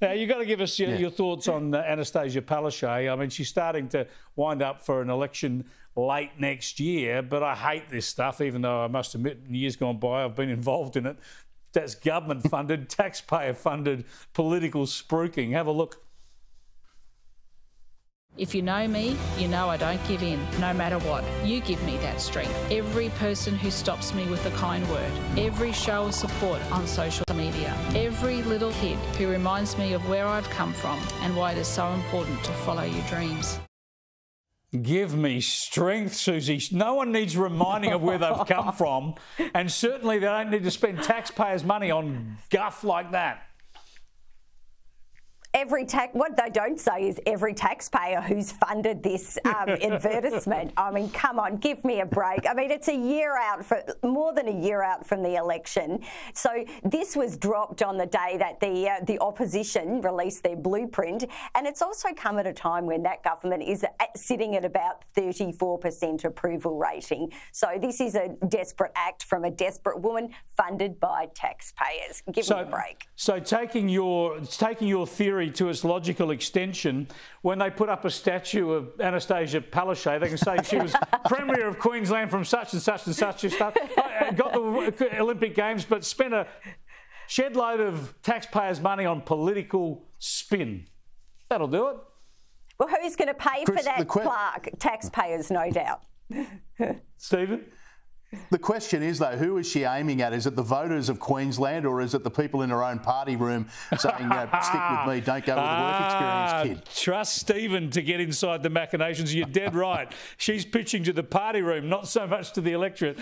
Now, you've got to give us your, yeah. your thoughts on uh, Annastacia Palaszczuk. I mean, she's starting to wind up for an election late next year, but I hate this stuff, even though I must admit, in years gone by, I've been involved in it. That's government funded, taxpayer funded political spruiking. Have a look. If you know me, you know I don't give in, no matter what. You give me that strength. Every person who stops me with a kind word, every show of support on social media, every little kid who reminds me of where I've come from and why it is so important to follow your dreams. Give me strength, Susie. No one needs reminding of where they've come from, and certainly they don't need to spend taxpayers' money on guff like that every tax what they don't say is every taxpayer who's funded this um, advertisement. I mean, come on, give me a break. I mean, it's a year out for more than a year out from the election. So this was dropped on the day that the uh, the opposition released their blueprint, and it's also come at a time when that government is at, sitting at about 34% approval rating. So this is a desperate act from a desperate woman funded by taxpayers. Give so, me a break. So taking your taking your theory theory to its logical extension, when they put up a statue of Annastacia Palaszczuk, they can say she was Premier of Queensland from such and such and such and stuff, got the Olympic Games, but spent a shed load of taxpayers' money on political spin. That'll do it. Well, who's going to pay Chris, for that Clark? Taxpayers, no doubt. Stephen? The question is, though, who is she aiming at? Is it the voters of Queensland or is it the people in her own party room saying, stick with me, don't go with the work experience ah, kid? Trust Stephen to get inside the machinations. You're dead right. She's pitching to the party room, not so much to the electorate.